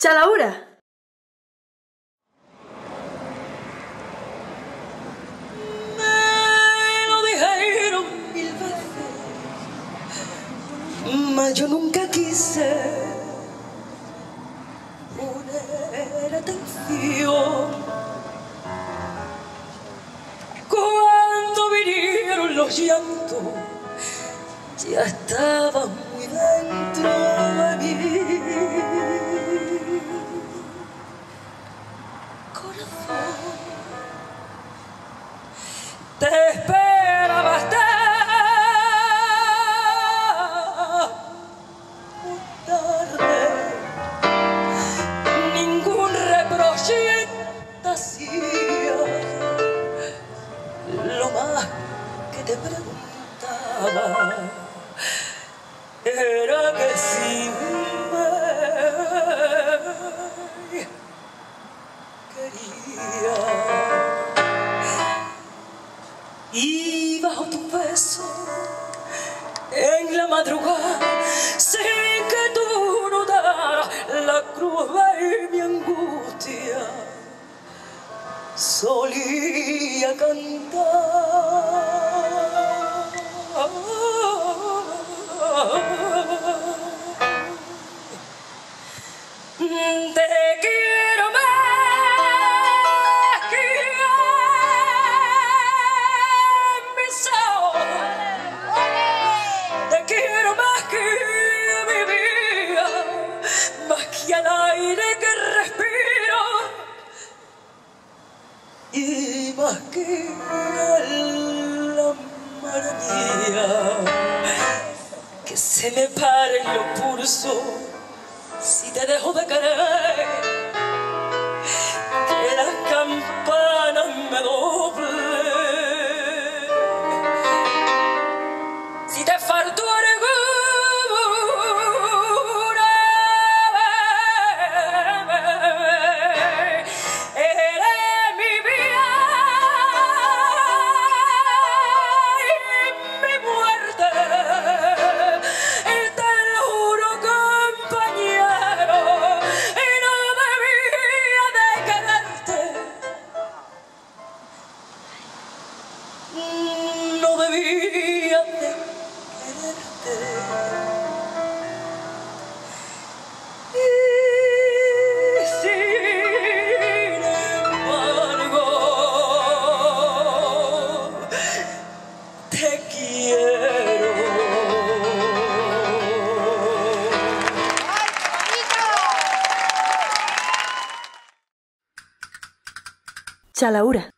Chalaura. Me lo dijeron mil veces, mas yo nunca quise poner atención. Cuando vinieron los llantos, ya estaba muy dentro preguntaba era que si me quería. Y bajo tu beso en la madrugada, sin que tú notaras la cruz de mi angustia, solía cantar. Se me paren los pulsos si te dejo de querer, No debía de quererte. Chalaura.